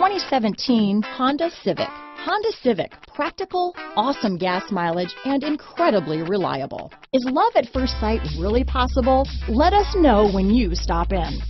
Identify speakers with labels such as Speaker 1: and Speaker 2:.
Speaker 1: 2017 Honda Civic. Honda Civic, practical, awesome gas mileage, and incredibly reliable. Is love at first sight really possible? Let us know when you stop in.